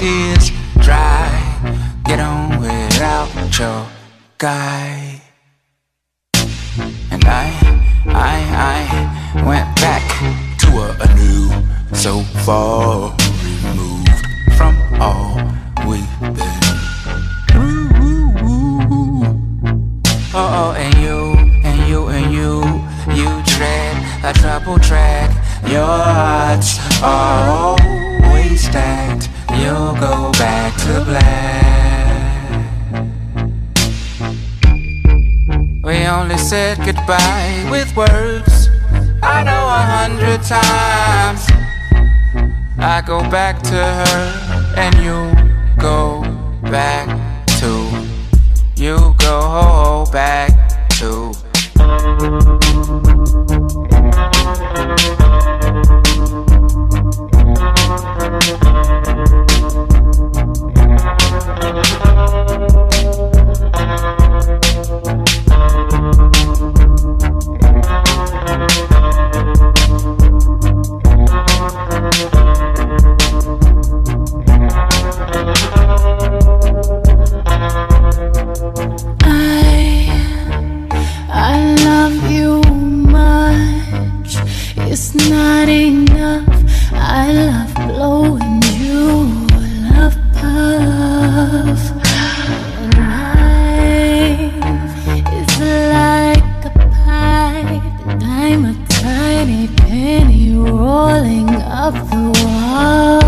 tears dry. Get on without your guy. And I, I, I went back to a, a new, so far removed from all we've been. Oh, oh, and you, and you, and you, you tread a trouble track. Your hearts are all. You'll go back to black. We only said goodbye with words. I know a hundred times. I go back to her, and you not enough. I love blowing you love puff. Life is like a pipe, and I'm a tiny penny rolling up the wall.